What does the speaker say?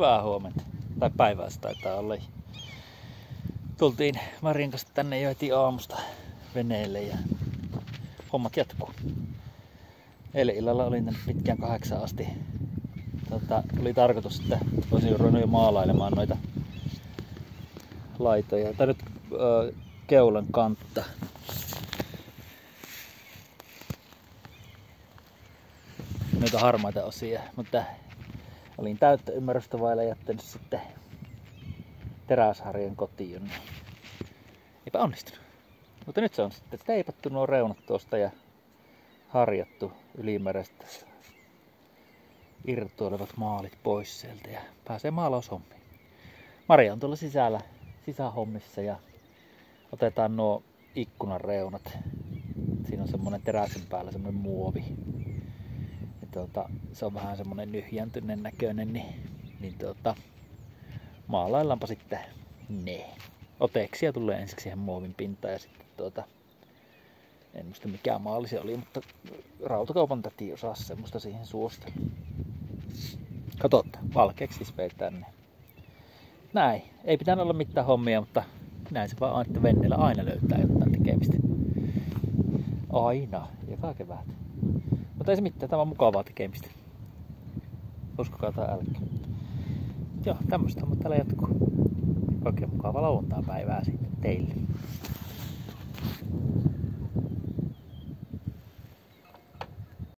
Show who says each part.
Speaker 1: Hyvää huomenta. Tai päivää taitaa olla. Tultiin Marin kanssa tänne jo heti aamusta veneelle ja hommat jatkuu. Eilen illalla olin tänne pitkään kahdeksan asti. Tota, oli tarkoitus, että olisin ruvennut jo maalailemaan noita laitoja. Tai nyt ö, keulan kantta. Noita harmaita osia, mutta olin täyttä ymmärrystä vailla jättänyt sitten teräsharjan kotiin. Niin eipä onnistunut. Mutta nyt se on sitten teipattu nuo reunat tuosta ja harjattu ylimääräistä irtoilevat maalit pois sieltä ja pääsee maalaushommiin. Maria on tuolla sisällä sisähommissa ja otetaan nuo ikkunan reunat. Siinä on semmonen teräsen päällä semmonen muovi tuota, se on vähän semmonen nyhjäntyneen näköinen, niin, niin tuota, maalaillaanpa sitten ne. Oteksia tulee ensiksi siihen muovin pintaan ja sitten tuota, en muista mikä maali se oli, mutta rautakaupan täti osaa semmoista siihen suosta. Katsotaan, valkeaksi siis tänne. Näin, ei pitänyt olla mitään hommia, mutta näin se vaan on, että venneellä aina löytää jotain tekemistä. Aina, joka kevät. Mutta ei se mitään, tämä on mukavaa tekemistä. Uskokaa tai älkää. Joo, tämmöistä on täällä jatkuu. Oikein mukava lauantaa päivää sitten teille.